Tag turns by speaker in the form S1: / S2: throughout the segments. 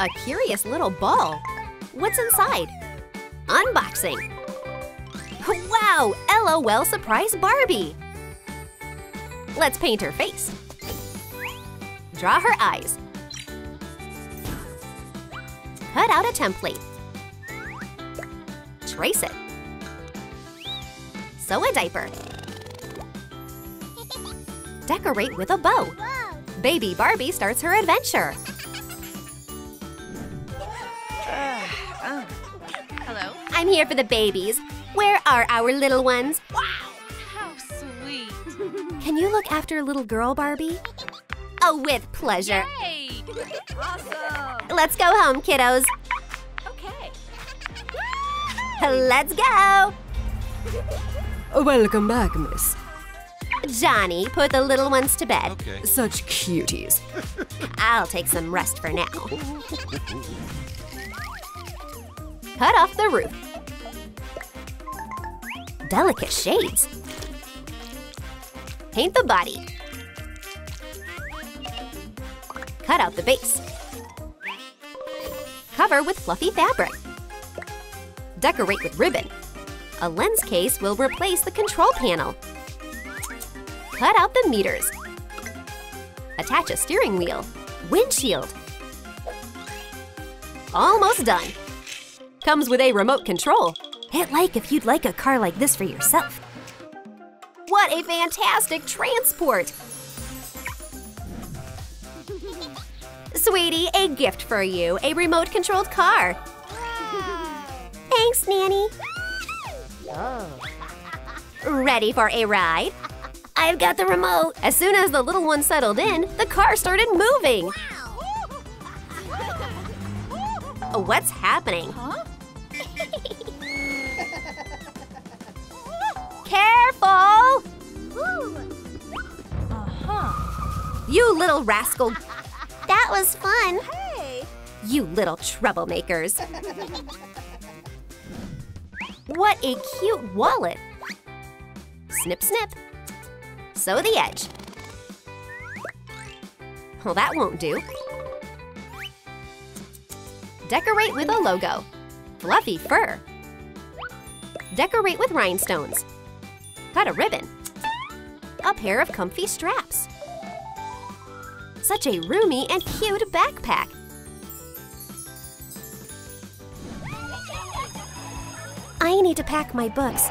S1: A curious little ball. What's inside? Unboxing. Wow! LOL Surprise Barbie! Let's paint her face. Draw her eyes. Cut out a template. Trace it. Sew a diaper. Decorate with a bow. Baby Barbie starts her adventure. I'm here for the babies. Where are our little ones?
S2: Wow, how sweet.
S1: Can you look after a little girl Barbie? Oh, with pleasure.
S2: Hey!
S3: Awesome.
S1: Let's go home, kiddos.
S2: Okay.
S1: Let's go.
S4: Welcome back, miss.
S1: Johnny, put the little ones to bed.
S5: Okay.
S4: Such cuties.
S1: I'll take some rest for now. Cut off the roof. Delicate shades. Paint the body. Cut out the base. Cover with fluffy fabric. Decorate with ribbon. A lens case will replace the control panel. Cut out the meters. Attach a steering wheel. Windshield. Almost done. Comes with a remote control. Hit like if you'd like a car like this for yourself. What a fantastic transport! Sweetie, a gift for you, a remote controlled car. Thanks, Nanny. Ready for a ride? I've got the remote. As soon as the little one settled in, the car started moving. What's happening?
S2: Huh?
S1: Careful!
S2: Uh-huh.
S1: You little rascal. That was fun.
S3: Hey.
S1: You little troublemakers. What a cute wallet. Snip, snip. Sew the edge. Well, that won't do. Decorate with a logo. Fluffy fur. Decorate with rhinestones. Cut a ribbon. A pair of comfy straps. Such a roomy and cute backpack. I need to pack my books.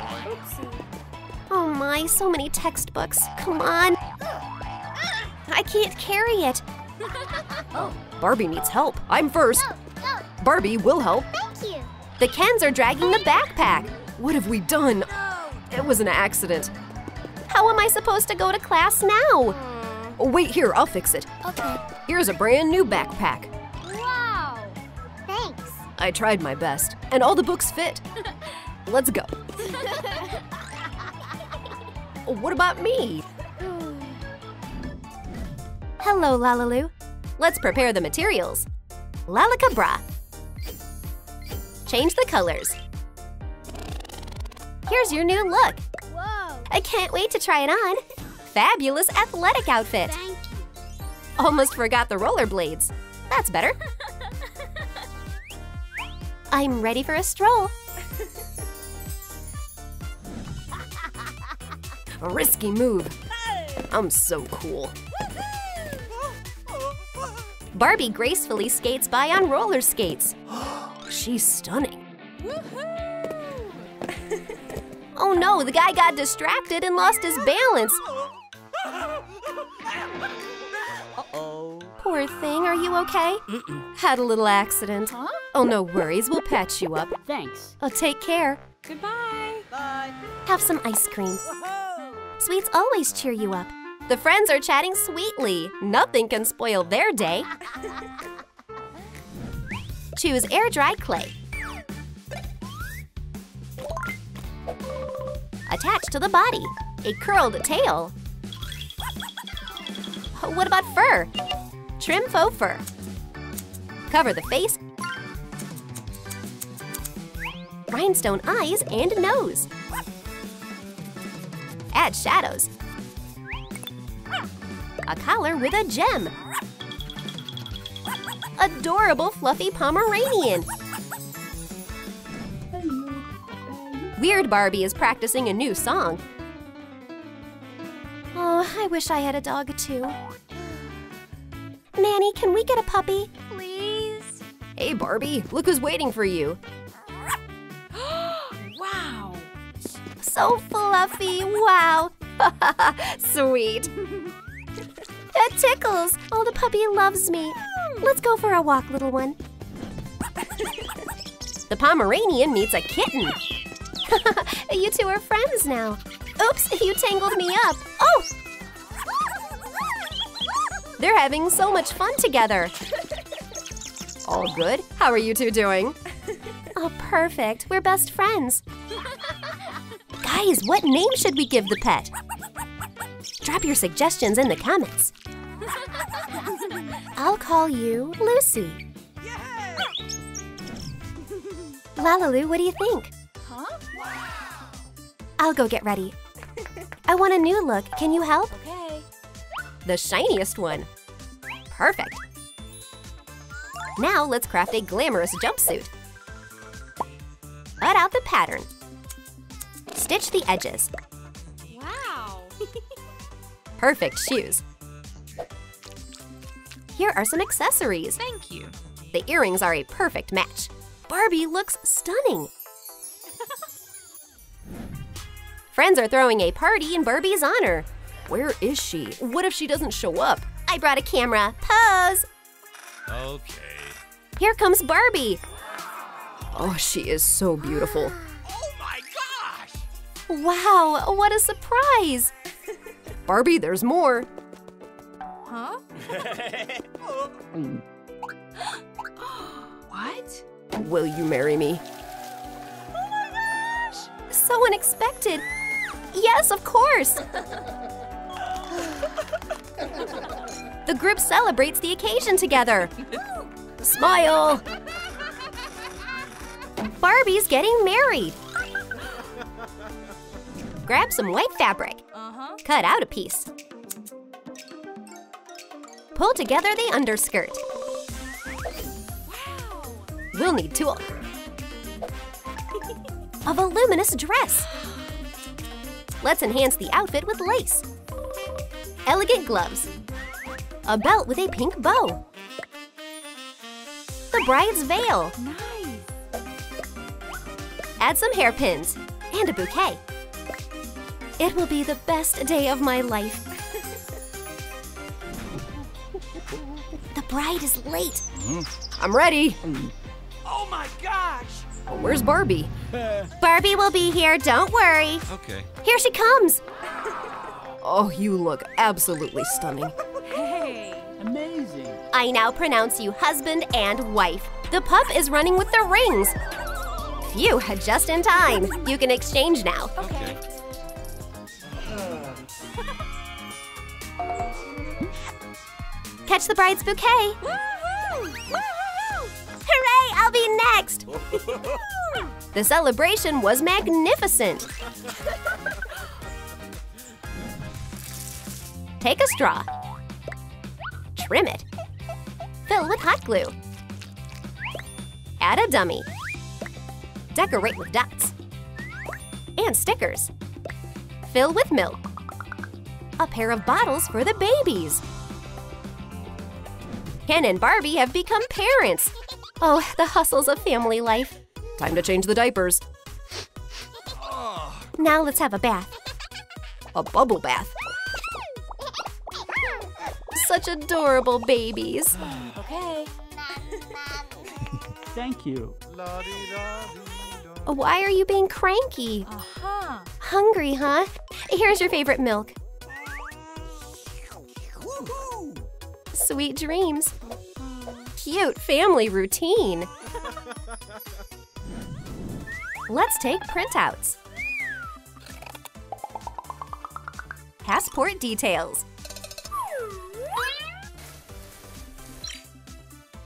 S1: Oh my, so many textbooks. Come on. I can't carry it. Oh, Barbie needs help. I'm first. Barbie will help.
S3: Thank you.
S1: The Kens are dragging the backpack.
S4: What have we done? It was an accident.
S1: How am I supposed to go to class now?
S4: Oh, wait here, I'll fix it.
S3: Okay.
S4: Here's a brand new backpack.
S3: Wow. Thanks.
S4: I tried my best, and all the books fit. Let's go. What about me?
S1: Hello, LaLiLu. Let's prepare the materials. Lalika bra. Change the colors. Here's your new look.
S3: Whoa.
S1: I can't wait to try it on. Fabulous athletic outfit.
S3: Thank you.
S1: Almost forgot the rollerblades. That's better. I'm ready for a stroll.
S4: A risky move. I'm so cool.
S1: Barbie gracefully skates by on roller skates.
S4: She's stunning.
S1: Oh no, the guy got distracted and lost his balance. Poor thing, are you okay? Had a little accident.
S2: Huh?
S1: Oh, no worries, we'll patch you up.
S2: Thanks.
S1: Oh, take care.
S2: Goodbye. Bye.
S1: Have some ice cream. Sweets always cheer you up. The friends are chatting sweetly. Nothing can spoil their day. Choose air dry clay. Attach to the body. A curled tail. Oh, what about fur? Trim faux fur. Cover the face. Rhinestone eyes and nose. Add shadows. A collar with a gem. adorable fluffy Pomeranian. Weird Barbie is practicing a new song. Oh, I wish I had a dog too. Nanny, can we get a puppy?
S2: Please.
S4: Hey, Barbie, look who's waiting for you.
S2: wow.
S1: So fluffy, wow.
S4: Sweet.
S1: That tickles. Oh, the puppy loves me. Let's go for a walk, little one. the Pomeranian meets a kitten. you two are friends now. Oops, you tangled me up. Oh! They're having so much fun together.
S4: All good? How are you two doing?
S1: Oh, perfect. We're best friends. Guys, what name should we give the pet? Drop your suggestions in the comments. I'll call you Lucy. LaLiLu, what do you think? I'll go get ready. I want a new look. Can you help?
S2: Okay.
S1: The shiniest one. Perfect. Now let's craft a glamorous jumpsuit. Cut out the pattern. Stitch the edges.
S2: Wow.
S1: Perfect shoes. Here are some accessories.
S2: Thank you.
S1: The earrings are a perfect match. Barbie looks stunning. Friends are throwing a party in Barbie's honor.
S4: Where is she? What if she doesn't show up?
S1: I brought a camera. Pose!
S5: Okay.
S1: Here comes Barbie.
S4: Oh, she is so beautiful.
S5: Oh my gosh!
S1: Wow, what a surprise!
S4: Barbie, there's more.
S2: Huh? what?
S4: Will you marry me? Oh my gosh!
S1: So unexpected. Yes, of course. the group celebrates the occasion together. Smile. Barbie's getting married. Grab some white fabric.
S2: Uh-huh.
S1: Cut out a piece. Pull together the underskirt.
S2: Wow.
S1: We'll need tulle. A voluminous dress. Let's enhance the outfit with lace. Elegant gloves. A belt with a pink bow. The bride's veil.
S2: Nice.
S1: Add some hairpins and a bouquet. It will be the best day of my life. the bride is late. Hmm?
S4: I'm ready.
S5: Oh my gosh!
S4: Oh, where's Barbie? Eh.
S1: Barbie will be here, don't worry.
S5: Okay.
S1: Here she comes.
S4: Oh, you look absolutely stunning.
S2: Hey.
S6: Amazing.
S1: I now pronounce you husband and wife. The pup is running with the rings. Phew, just in time. You can exchange now.
S5: Okay.
S1: Catch the bride's bouquet.
S2: Woohoo! Woohoo!
S1: Hooray, I'll be next. the celebration was magnificent. Take a straw. Trim it. Fill with hot glue. Add a dummy. Decorate with dots. And stickers. Fill with milk. A pair of bottles for the babies. Ken and Barbie have become parents. Oh, the hustles of family life.
S4: Time to change the diapers.
S1: Now let's have a bath.
S4: A bubble bath.
S1: Such adorable babies.
S2: Okay.
S6: Thank you.
S1: Why are you being cranky?
S2: Uh-huh.
S1: Hungry, huh? Here's your favorite milk. Sweet dreams. Cute family routine. Let's take printouts. Passport details.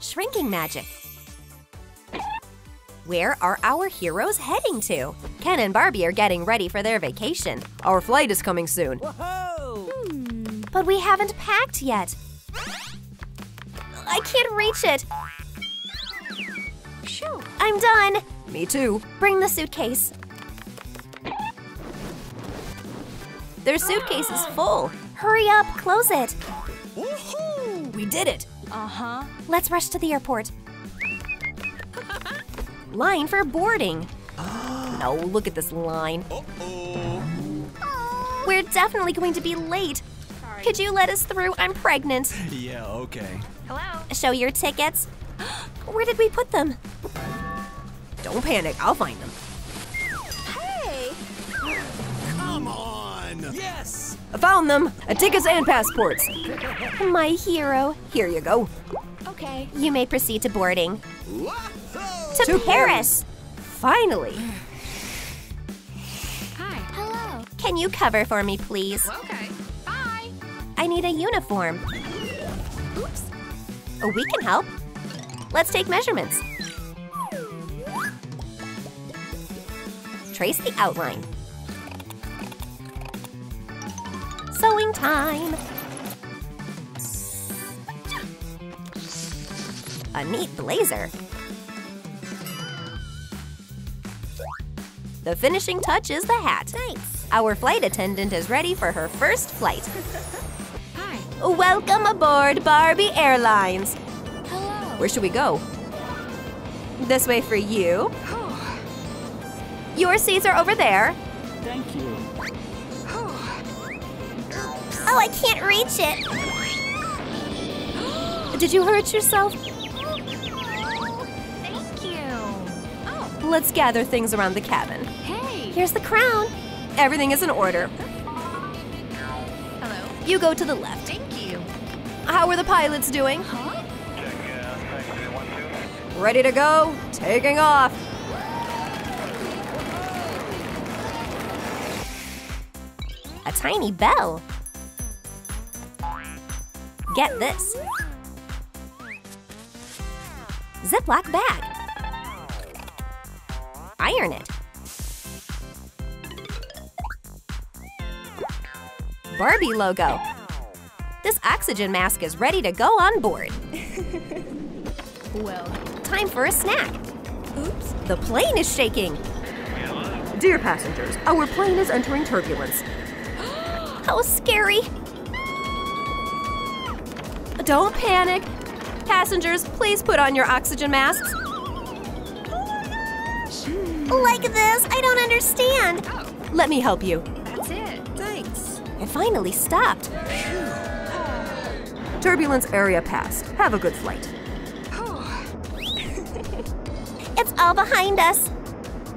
S1: Shrinking magic. Where are our heroes heading to? Ken and Barbie are getting ready for their vacation,
S4: Our flight is coming soon.
S6: Whoa!
S1: but we haven't packed yet. I can't reach it. I'm done.
S4: Me too.
S1: Bring the suitcase. Their suitcase is full. Hurry up, close it.
S4: We did it.
S2: Uh-huh.
S1: Let's rush to the airport. Line for boarding.
S4: No, look at this line.
S1: We're definitely going to be late. Could you let us through? I'm pregnant.
S5: Yeah, okay.
S1: Show your tickets. Where did we put them?
S4: Don't panic, I'll find them. Hey!
S5: Come on! Yes!
S4: I found them. Tickets and passports.
S1: My hero.
S4: Here you go.
S2: Okay.
S1: You may proceed to boarding. To,
S4: To
S1: Paris.
S4: Finally.
S2: Hi.
S3: Hello.
S1: Can you cover for me, please?
S2: Okay. Bye.
S1: I need a uniform. Oops. Oh, we can help. Let's take measurements. Trace the outline. Sewing time. A neat blazer. The finishing touch is the hat. Thanks. Our flight attendant is ready for her first flight.
S2: Hi.
S1: Welcome aboard Barbie Airlines.
S2: Hello.
S4: Where should we go?
S1: This way for you. Your seats are over there.
S5: Thank you.
S1: Oh, I can't reach it. Did you hurt yourself?
S2: Oh, thank you. Oh,
S4: Let's gather things around the cabin.
S2: hey.
S1: Here's the crown.
S4: Everything is in order.
S2: Hello.
S1: You go to the left.
S2: Thank you.
S4: How are the pilots doing?
S2: Huh?
S4: Ready to go? Taking off.
S1: A tiny bell. Get this. Ziploc bag. Iron it. Barbie logo. This oxygen mask is ready to go on board.
S2: Well,
S1: Time for a snack. Oops, the plane is shaking.
S4: Dear passengers, our plane is entering turbulence.
S1: How scary.
S4: Don't panic. Passengers, please put on your oxygen masks.
S1: Like this? I don't understand. Oh.
S4: Let me help you.
S2: that's it.
S4: Thanks.
S1: It finally stopped.
S4: Turbulence area passed. Have a good flight.
S1: It's all behind us.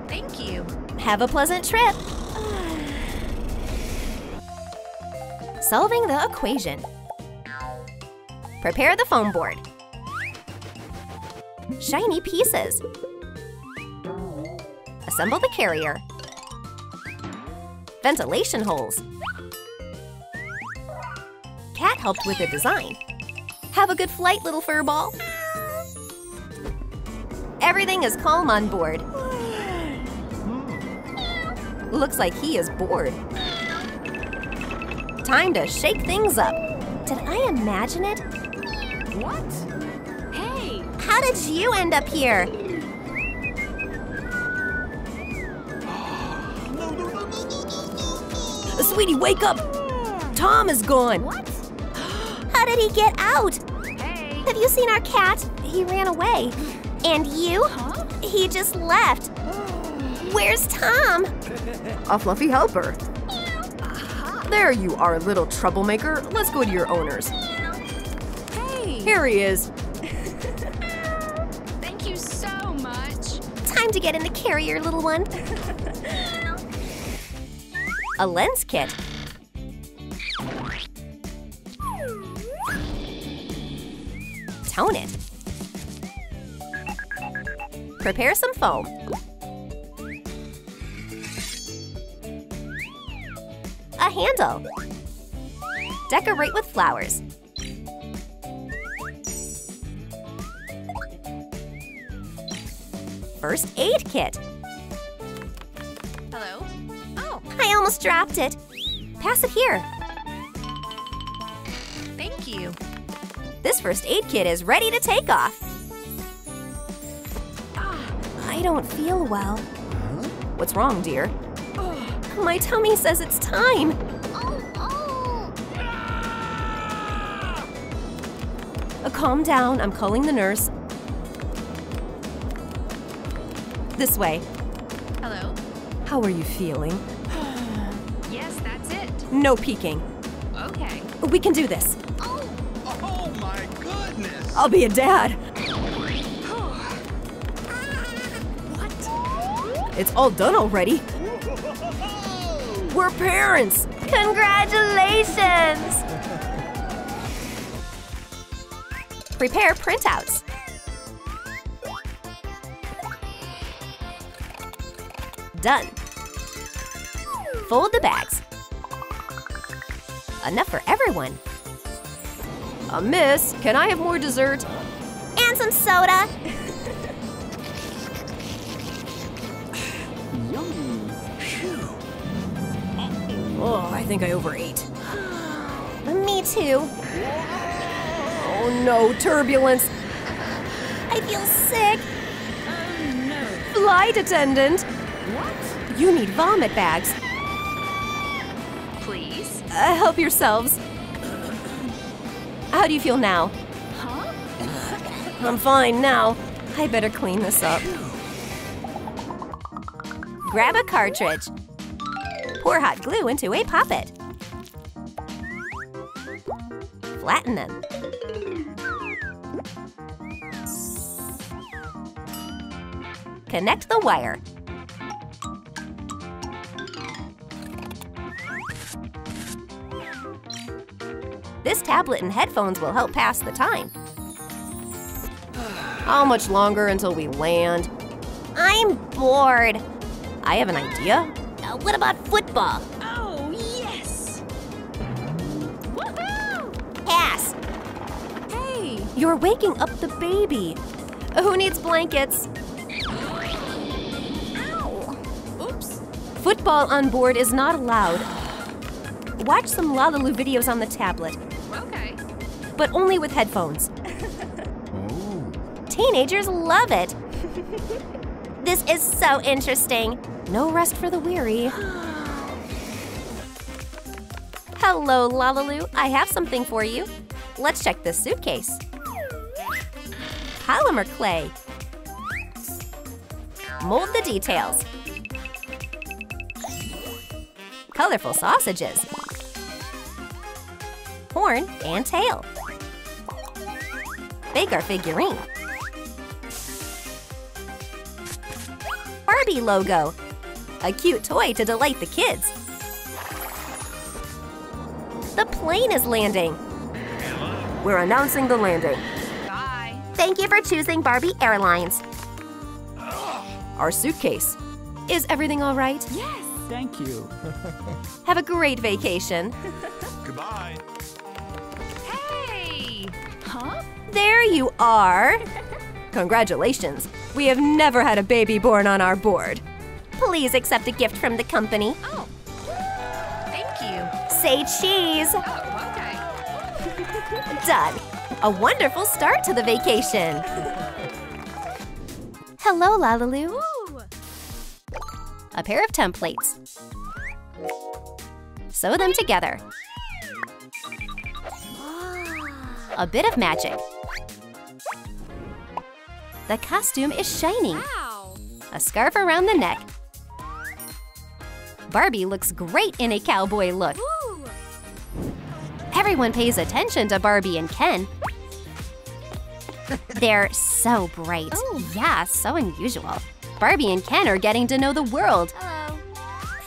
S2: Thank you.
S1: Have a pleasant trip. Solving the equation. Prepare the foam board. Shiny pieces. Assemble the carrier. Ventilation holes. Helped with the design. Have a good flight, little furball. Everything is calm on board. Looks like he is bored. Time to shake things up. Did I imagine it?
S2: What? Hey.
S1: How did you end up here?
S4: Sweetie, wake up! Tom is gone.
S2: What?
S1: How did he get out?
S2: Hey.
S1: Have you seen our cat? He ran away. And you?
S2: Huh?
S1: He just left. Where's Tom?
S4: A fluffy helper. There you are, little troublemaker. Let's go to your owners.
S2: Hey.
S4: Here he is.
S2: Thank you so much.
S1: Time to get in the carrier, little one. A lens kit. Tone it. Prepare some foam. A handle. Decorate with flowers. First aid kit.
S2: Hello. Oh,
S1: I almost dropped it. Pass it here. This first aid kit is ready to take off. I don't feel well.
S4: What's wrong, dear?
S1: My tummy says it's time.
S3: Oh, oh.
S1: Uh, calm down, I'm calling the nurse. This way.
S2: Hello?
S4: How are you feeling?
S2: Yes, that's it.
S1: No peeking.
S2: Okay.
S1: We can do this.
S4: I'll be a dad. what? It's all done already. We're parents.
S1: Congratulations! Prepare printouts. Done. Fold the bags. Enough for everyone.
S4: Uh, miss, can I have more dessert?
S1: And some soda.
S5: Yummy!
S4: Oh, I think I overate.
S1: Me too.
S4: Oh no, turbulence.
S1: I feel sick.
S4: Flight attendant.
S2: What?
S4: You need vomit bags.
S2: Please?
S4: Uh, help yourselves.
S1: How do you feel now?
S2: Huh?
S4: I'm fine now. I better clean this up.
S1: Grab a cartridge. Pour hot glue into a poppet. Flatten them. Connect the wire. Tablet and headphones will help pass the time.
S4: How much longer until we land?
S1: I'm bored.
S4: I have an idea.
S1: Uh, what about football?
S2: Oh, yes! Woohoo!
S1: Pass.
S2: Hey!
S4: You're waking up the baby. Who needs blankets?
S2: Ow! Oops.
S4: Football on board is not allowed. Watch some LaLiLu videos on the tablet,
S2: Okay.
S4: But only with headphones.
S5: Oh.
S1: Teenagers love it. this is so interesting.
S4: No rest for the weary.
S1: Hello, LaLiLu. I have something for you. Let's check this suitcase. Polymer clay. Mold the details. Colorful sausages. Horn and tail. Bake our figurine. Barbie logo. A cute toy to delight the kids. The plane is landing.
S4: We're announcing the landing.
S2: Bye.
S1: Thank you for choosing Barbie Airlines.
S4: Our suitcase. Is everything all right?
S2: Yes!
S5: Thank you.
S4: Have a great vacation.
S5: Goodbye.
S4: There you are. Congratulations. We have never had a baby born on our board.
S1: Please accept a gift from the company.
S2: Oh. Thank you.
S1: Say cheese.
S2: Oh, okay.
S1: Done. A wonderful start to the vacation. Hello, LaLiLu. A pair of templates. Sew them together. A bit of magic. The costume is shiny.
S2: Wow!
S1: A scarf around the neck. Barbie looks great in a cowboy look. Everyone pays attention to Barbie and Ken. They're so bright.
S2: Oh.
S1: Yeah, so unusual. Barbie and Ken are getting to know the world.
S3: Hello.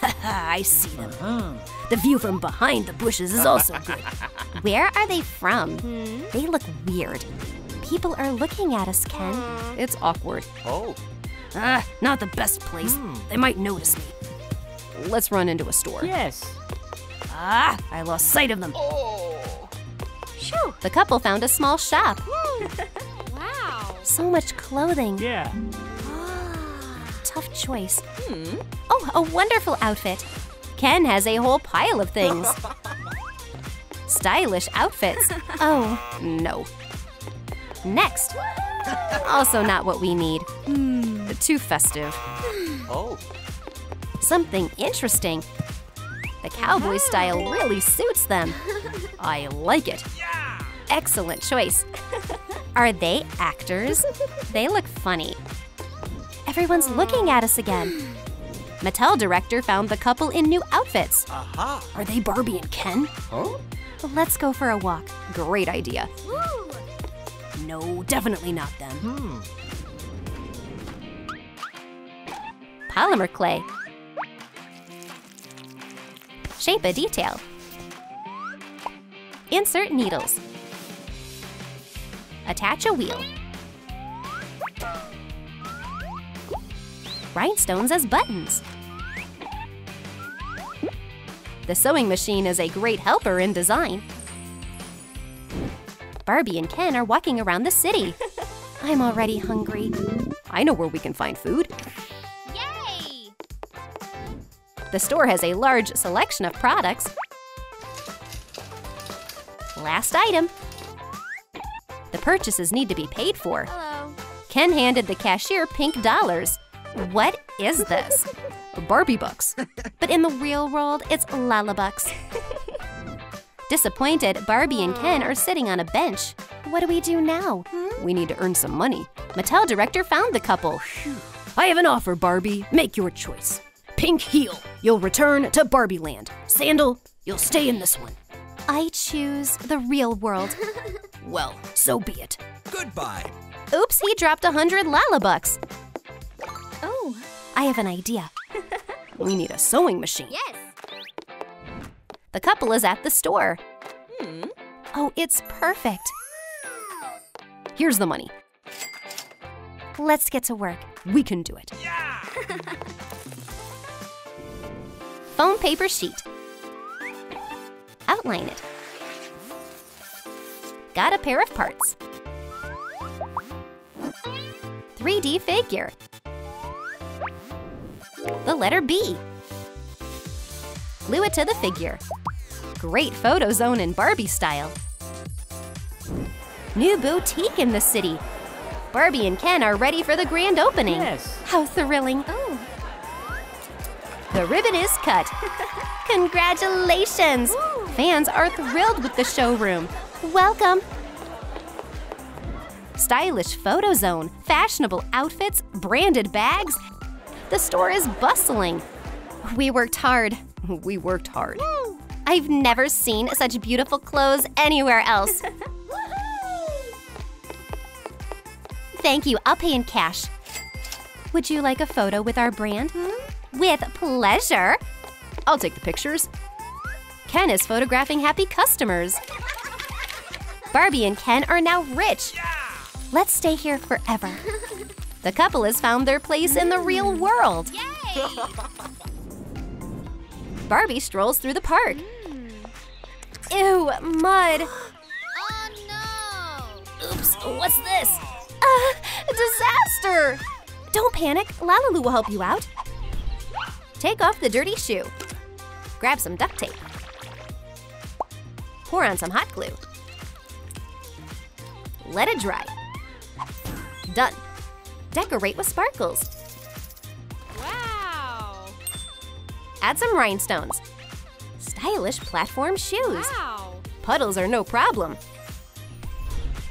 S4: I see them. Uh-huh. The view from behind the bushes is also good.
S1: Where are they from?
S2: Hmm?
S1: They look weird. People are looking at us, Ken.
S4: It's awkward.
S5: Oh.
S4: Ah, not the best place. They might notice me. Let's run into a store.
S5: Yes.
S4: Ah, I lost sight of them. Oh.
S1: Shoo! The couple found a small shop.
S2: Wow!
S1: So much clothing.
S5: Yeah.
S1: Tough choice. Hmm. Oh, a wonderful outfit. Ken has a whole pile of things. Stylish outfits. Oh, no. Next. Also not what we need. bit too festive.
S5: Oh.
S1: Something interesting. The cowboy hmm. style really suits them. I like it. Excellent choice. Are they actors? They look funny. Everyone's looking at us again. Hmm. Mattel director found the couple in new outfits.
S5: Aha.
S1: Are they Barbie and Ken?
S5: Huh?
S1: Let's go for a walk. Great idea. No, definitely not them.
S5: Hmm.
S1: Polymer clay. Shape a detail. Insert needles. Attach a wheel. Rhinestones as buttons. The sewing machine is a great helper in design. Barbie and Ken are walking around the city. I'm already hungry. I know where we can find food.
S2: Yay!
S1: The store has a large selection of products. Last item. The purchases need to be paid for.
S2: Hello.
S1: Ken handed the cashier pink dollars. What is this? Barbie bucks. But in the real world, it's Lalabucks. Disappointed, Barbie and Ken are sitting on a bench. What do we do now? Hmm? We need to earn some money. Mattel director found the couple. I have an offer, Barbie. Make your choice. Pink heel, you'll return to Barbie Land. Sandal, you'll stay in this one. I choose the real world. well, so be it.
S5: Goodbye.
S1: Oops, he dropped a hundred Lalabucks.
S2: Oh,
S1: I have an idea. We need a sewing machine.
S2: yes.
S1: The couple is at the store. Hmm. Oh, it's perfect. Here's the money. Let's get to work. We can do it. Yeah! Foam paper sheet. Outline it. Got a pair of parts. 3D figure. The letter B. Glue it to the figure. Great photo zone in Barbie style. New boutique in the city. Barbie and Ken are ready for the grand opening.
S5: Yes.
S1: How thrilling.
S2: Oh,
S1: The ribbon is cut. Congratulations! Fans are thrilled with the showroom. Welcome. Stylish photo zone, fashionable outfits, branded bags. The store is bustling. We worked hard. We worked hard. I've never seen such beautiful clothes anywhere else. Thank you. I'll pay in cash. Would you like a photo with our brand? Hmm? With pleasure. I'll take the pictures. Ken is photographing happy customers. Barbie and Ken are now rich. Let's stay here forever. The couple has found their place in the real world.
S2: yay!
S1: Barbie strolls through the park. Ew, mud.
S2: oh no!
S1: Oops, what's this? Ah, disaster! Don't panic, LaLiLu will help you out. Take off the dirty shoe. Grab some duct tape. Pour on some hot glue. Let it dry. Done. Decorate with sparkles.
S2: Wow!
S1: Add some rhinestones. Stylish platform shoes.
S2: Wow!
S1: Puddles are no problem.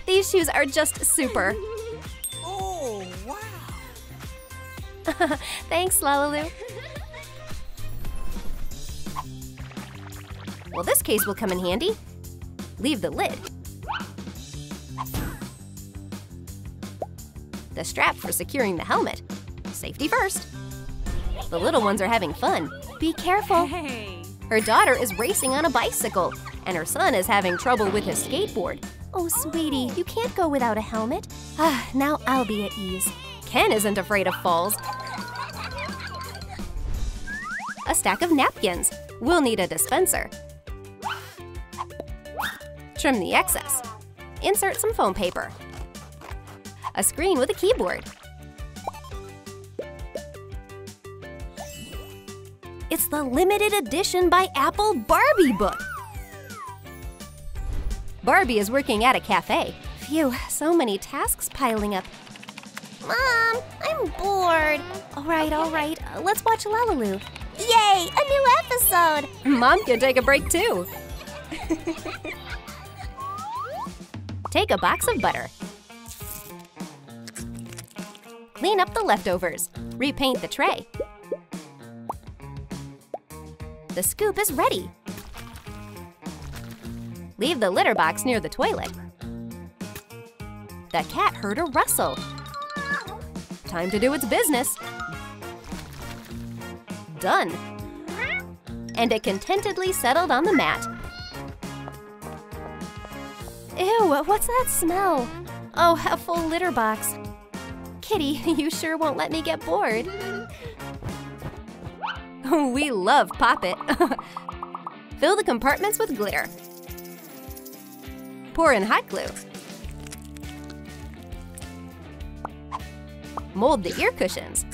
S1: These shoes are just super.
S5: Oh, wow.
S1: Thanks, LaLiLu. Well, this case will come in handy. Leave the lid. The strap for securing the helmet. Safety first. The little ones are having fun. Be careful.
S2: Hey!
S1: Her daughter is racing on a bicycle, and her son is having trouble with his skateboard. Oh, sweetie, you can't go without a helmet. Ah, now I'll be at ease. Ken isn't afraid of falls. A stack of napkins. We'll need a dispenser. Trim the excess. Insert some foam paper. A screen with a keyboard. It's the limited edition by Apple Barbie book. Barbie is working at a cafe. Phew, so many tasks piling up. Mom, I'm
S3: bored. All right, all right. uh, Let's watch LaLiLu. Yay, a new episode.
S1: Mom can take a break too. Take a box of butter. Clean up the leftovers. Repaint the tray. The scoop is ready. Leave the litter box near the toilet. The cat heard a rustle. Time to do its business. Done. And it contentedly settled on the mat. Ew, what's that smell? Oh, a full litter box. Kitty, you sure won't let me get bored. we love Pop It. Fill the compartments with glitter. Pour in hot glue. Mold the ear cushions.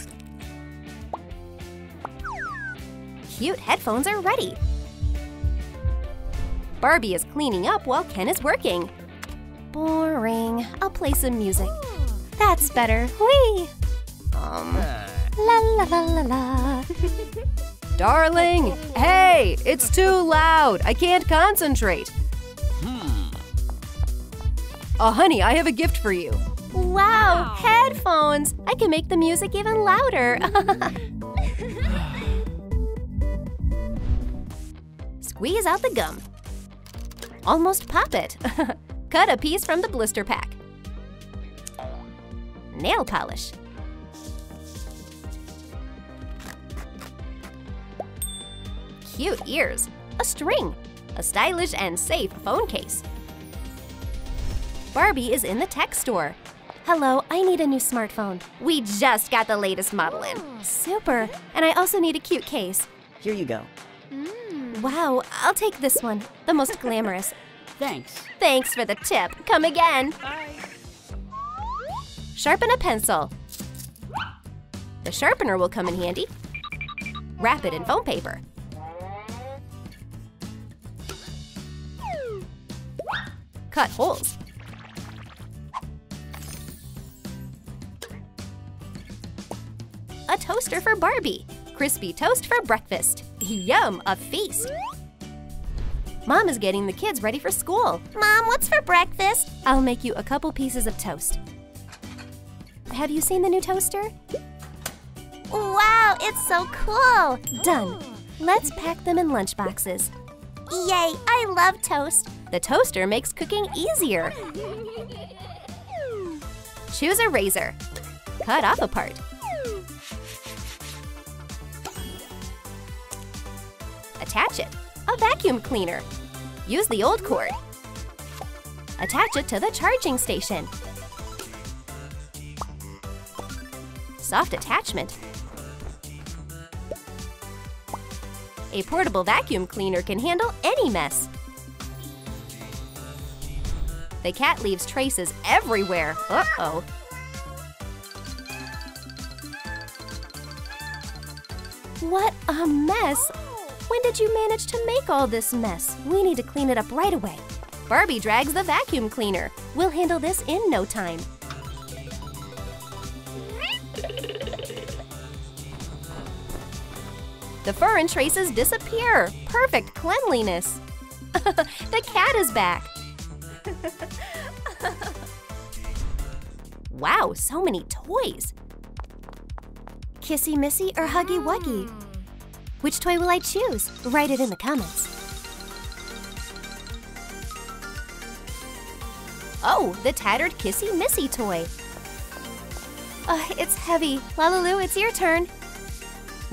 S1: Cute headphones are ready. Barbie is cleaning up while Ken is working. Boring. I'll play some music. That's better. Whee! Um. La la la la la. Darling! Hey! It's too loud! I can't concentrate! Hmm. Oh, honey, I have a gift for you. Wow, headphones! I can make the music even louder. Squeeze out the gum. Almost pop it. Cut a piece from the blister pack. Nail polish. Cute ears. A string. A stylish and safe phone case. Barbie is in the tech store. Hello, I need a new smartphone. We just got the latest model in. Super. And I also need a cute case.
S6: Here you go. Mm.
S1: Wow, I'll take this one. The most glamorous.
S6: Thanks.
S1: Thanks for the tip. Come again. Sharpen a pencil. The sharpener will come in handy. Wrap it in foam paper. Cut holes. A toaster for Barbie. Crispy toast for breakfast. Yum, a feast. Mom is getting the kids ready for school.
S3: Mom, what's for breakfast?
S1: I'll make you a couple pieces of toast. Have you seen the new toaster?
S3: Wow, it's so cool.
S1: Done. Let's pack them in lunch boxes.
S3: Yay, I love toast.
S1: The toaster makes cooking easier. Choose a razor. Cut off a part. Attach it. A vacuum cleaner. Use the old cord. Attach it to the charging station. Soft attachment. A portable vacuum cleaner can handle any mess. The cat leaves traces everywhere. Uh-oh. What a mess! When did you manage to make all this mess? We need to clean it up right away. Barbie drags the vacuum cleaner. We'll handle this in no time. The fur and traces disappear. Perfect cleanliness. the cat is back. wow, so many toys. Kissy Missy or Huggy Wuggy? Which toy will I choose? Write it in the comments. Oh, the tattered Kissy Missy toy. Uh, it's heavy. LaLiLu, it's your turn.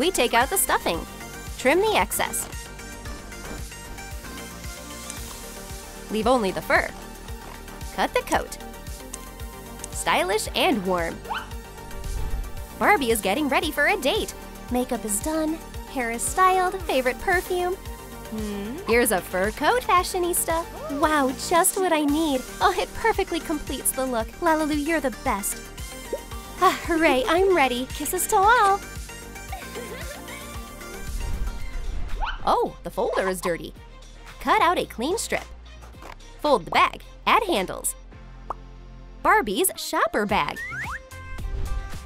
S1: We take out the stuffing. Trim the excess. Leave only the fur. Cut the coat. Stylish and warm. Barbie is getting ready for a date. Makeup is done, hair is styled, favorite perfume. Here's a fur coat, fashionista. Wow, just what I need. Oh, it perfectly completes the look. LaLiLu, you're the best. Ah, hooray, I'm ready. Kisses to all. Oh, the folder is dirty. Cut out a clean strip. Fold the bag. Add handles. Barbie's shopper bag.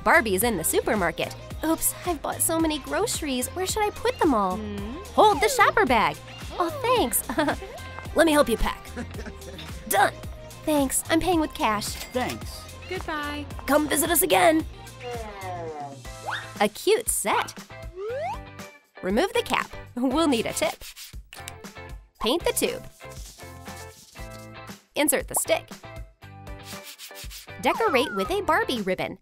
S1: Barbie's in the supermarket. Oops, I've bought so many groceries. Where should I put them all? Hmm. Hold the shopper bag. Oh, oh. thanks. Let me help you pack. Done. Thanks. I'm paying with cash.
S6: Thanks.
S2: Goodbye.
S1: Come visit us again. A cute set. Remove the cap. We'll need a tip. Paint the tube. Insert the stick. Decorate with a Barbie ribbon.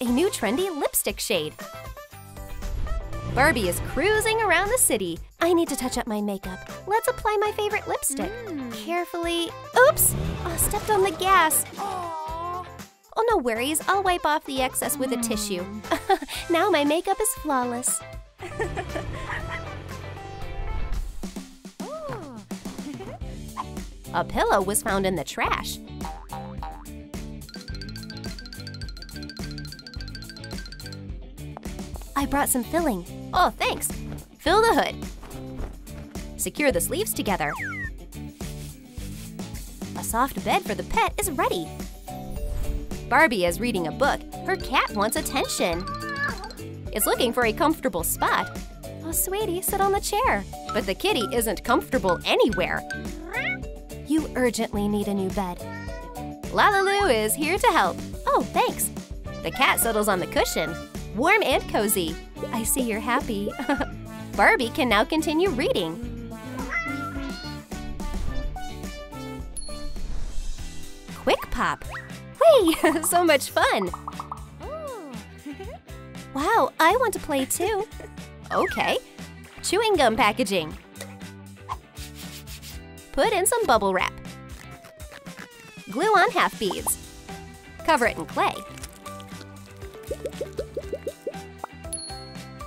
S1: A new trendy lipstick shade. Barbie is cruising around the city. I need to touch up my makeup. Let's apply my favorite lipstick. Mm. Carefully. Oops! I stepped on the gas. Oh. Oh, no worries. I'll wipe off the excess with a tissue. now my makeup is flawless. A pillow was found in the trash. I brought some filling. Oh, thanks. Fill the hood. Secure the sleeves together. A soft bed for the pet is ready. Barbie is reading a book. Her cat wants attention. It's looking for a comfortable spot. Oh, sweetie, sit on the chair. But the kitty isn't comfortable anywhere. You urgently need a new bed. LaLiLu is here to help. Oh, thanks. The cat settles on the cushion. Warm and cozy. I see you're happy. Barbie can now continue reading. Quick Pop. Hey, so much fun. Mm. Wow, I want to play too. Okay. Chewing gum packaging. Put in some bubble wrap. Glue on half beads. Cover it in clay.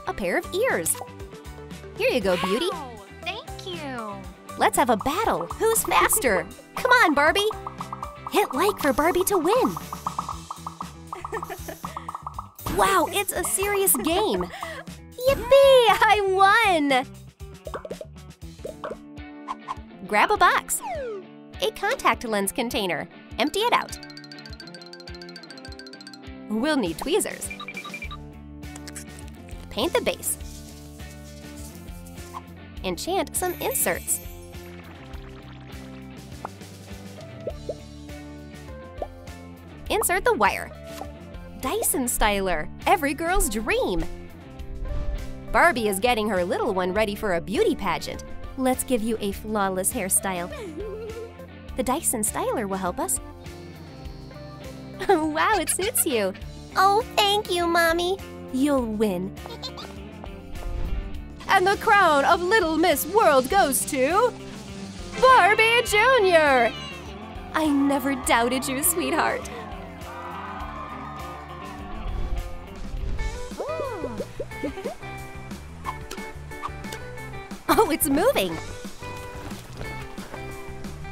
S1: A pair of ears. Here you go, beauty.
S2: Wow, Thank you.
S1: Let's have a battle. Who's faster? Come on, Barbie. Hit like for Barbie to win. wow, it's a serious game. Yippee! I won! Grab a box. A contact lens container. Empty it out. We'll need tweezers. Paint the base. Enchant some inserts. Insert the wire. Dyson styler, every girl's dream. Barbie is getting her little one ready for a beauty pageant. Let's give you a flawless hairstyle. The Dyson styler will help us. wow, it suits you. Oh, thank you, Mommy. You'll win. And the crown of Little Miss World goes to Barbie Jr. I never doubted you, sweetheart. It's moving!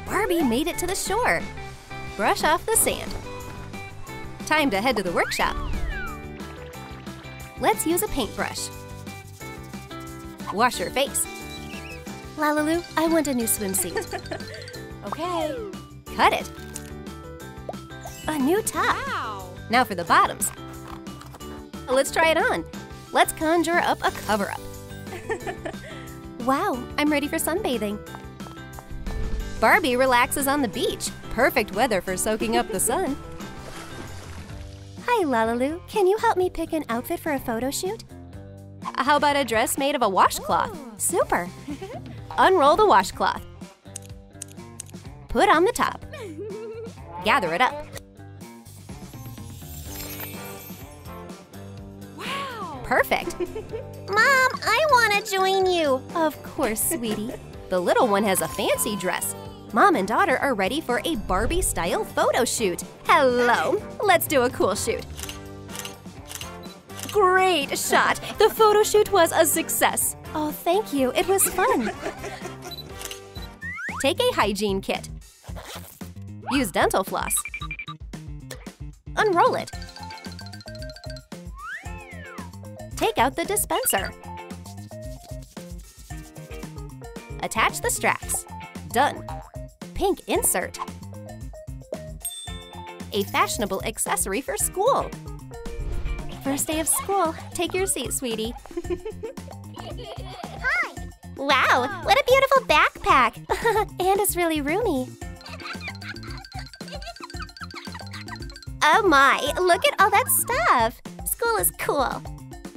S1: Barbie made it to the shore. Brush off the sand. Time to head to the workshop. Let's use a paintbrush. Wash your face. LaLiLu, I want a new swimsuit. okay. Cut it. A new top.
S2: Wow.
S1: Now for the bottoms. Let's try it on. Let's conjure up a cover up. wow, I'm ready for sunbathing. Barbie relaxes on the beach. Perfect weather for soaking up the sun. Hi, LaLiLu. Can you help me pick an outfit for a photo shoot? How about a dress made of a washcloth? Super. Unroll the washcloth. Put on the top. Gather it up.
S2: Wow.
S1: Perfect. Mom, want to join you. Of course, sweetie. the little one has a fancy dress. Mom and daughter are ready for a Barbie style photo shoot. Hello. Let's do a cool shoot. Great shot. The photo shoot was a success. Oh, thank you. It was fun. Take a hygiene kit. Use dental floss. Unroll it. Take out the dispenser. Attach the straps. Done. Pink insert. a fashionable accessory for school. First day of school. Take your seat, sweetie.
S3: Hi. Wow, what a beautiful backpack. and it's really roomy. Oh my, look at all that stuff. School is cool.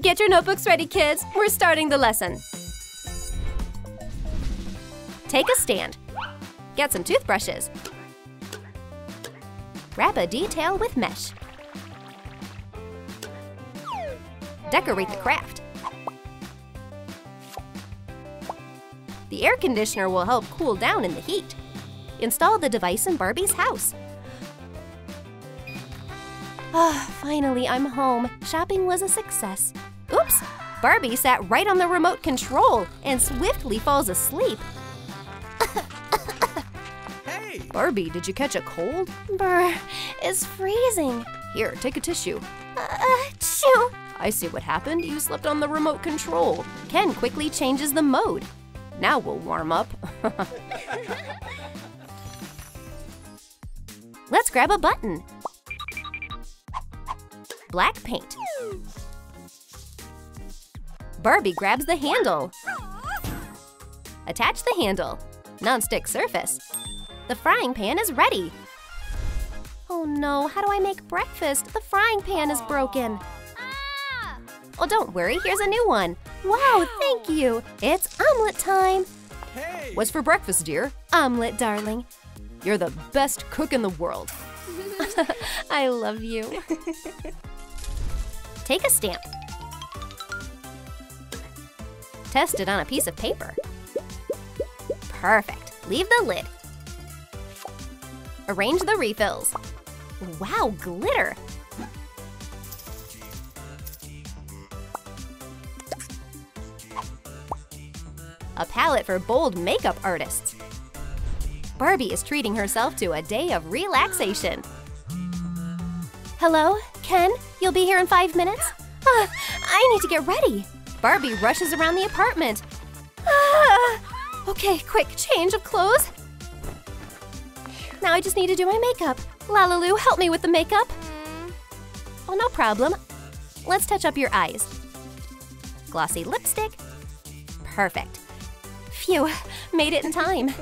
S1: Get your notebooks ready, kids. We're starting the lesson. Take a stand. Get some toothbrushes. Wrap a detail with mesh. Decorate the craft. The air conditioner will help cool down in the heat. Install the device in Barbie's house. Ah, finally, I'm home. Shopping was a success. Oops! Barbie sat right on the remote control and swiftly falls asleep. Barbie, did you catch a cold?
S3: Brr, it's freezing.
S1: Here, take a tissue.
S3: Uh, chew.
S1: I see what happened. You slept on the remote control. Ken quickly changes the mode. Now we'll warm up. Let's grab a button. Black paint. Barbie grabs the handle. Attach the handle. Non-stick surface. The frying pan is ready. Oh no, how do I make breakfast? The frying pan is broken. Ah! Oh, don't worry, here's a new one. Wow, thank you. It's omelet time.
S5: Hey!
S1: What's for breakfast, dear?
S3: Omelet, darling.
S1: You're the best cook in the world. I love you. Take a stamp. Test it on a piece of paper. Perfect. Leave the lid. Arrange the refills. Wow, glitter! A palette for bold makeup artists. Barbie is treating herself to a day of relaxation. Hello, Ken? You'll be here in five minutes? Ah, I need to get ready. Barbie rushes around the apartment. Ah, okay, quick change of clothes. Now I just need to do my makeup. LaLiLu, help me with the makeup. Oh, no problem. Let's touch up your eyes. Glossy lipstick. Perfect. Phew, made it in time.